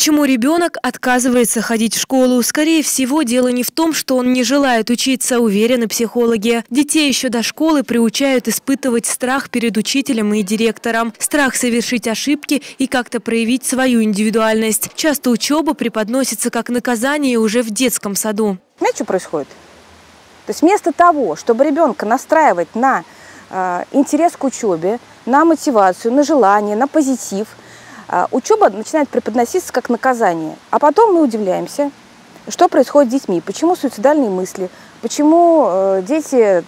Почему ребенок отказывается ходить в школу? Скорее всего, дело не в том, что он не желает учиться, уверены психологи. Детей еще до школы приучают испытывать страх перед учителем и директором. Страх совершить ошибки и как-то проявить свою индивидуальность. Часто учеба преподносится как наказание уже в детском саду. Знаете, что происходит? То есть вместо того, чтобы ребенка настраивать на э, интерес к учебе, на мотивацию, на желание, на позитив – учеба начинает преподноситься как наказание. А потом мы удивляемся, что происходит с детьми, почему суицидальные мысли, почему э, дети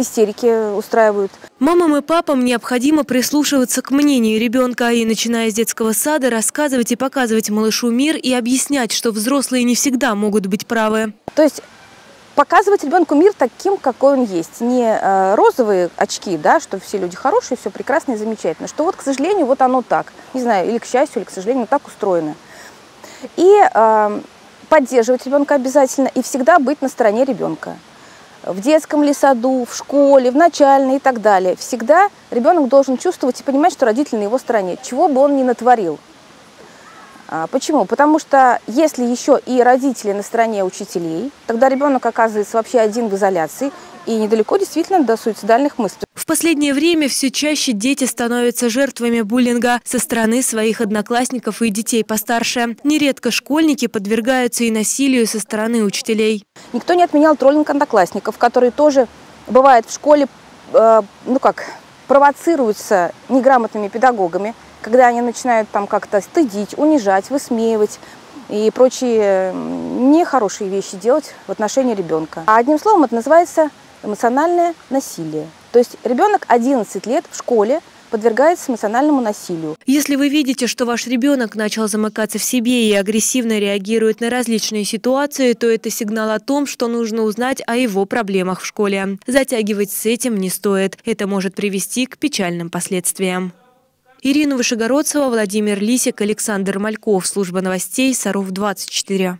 истерики устраивают. Мамам и папам необходимо прислушиваться к мнению ребенка и, начиная с детского сада, рассказывать и показывать малышу мир и объяснять, что взрослые не всегда могут быть правы. То есть показывать ребенку мир таким, какой он есть. Не э, розовые очки, да, что все люди хорошие, все прекрасно и замечательно. Что вот, к сожалению, вот оно так. Не знаю, или к счастью, или к сожалению, так устроено. И э, поддерживать ребенка обязательно и всегда быть на стороне ребенка. В детском ли саду, в школе, в начальной и так далее. Всегда ребенок должен чувствовать и понимать, что родители на его стороне, чего бы он ни натворил. А, почему? Потому что если еще и родители на стороне учителей, тогда ребенок оказывается вообще один в изоляции и недалеко действительно до суицидальных мыслей. В последнее время все чаще дети становятся жертвами буллинга со стороны своих одноклассников и детей постарше. Нередко школьники подвергаются и насилию со стороны учителей. Никто не отменял троллинг одноклассников, которые тоже бывает в школе, э, ну как, провоцируются неграмотными педагогами когда они начинают там как-то стыдить, унижать, высмеивать и прочие нехорошие вещи делать в отношении ребенка. А одним словом, это называется эмоциональное насилие. То есть ребенок 11 лет в школе подвергается эмоциональному насилию. Если вы видите, что ваш ребенок начал замыкаться в себе и агрессивно реагирует на различные ситуации, то это сигнал о том, что нужно узнать о его проблемах в школе. Затягивать с этим не стоит. Это может привести к печальным последствиям. Ирина Вышегородцева, Владимир Лисик, Александр Мальков. Служба новостей Саров 24.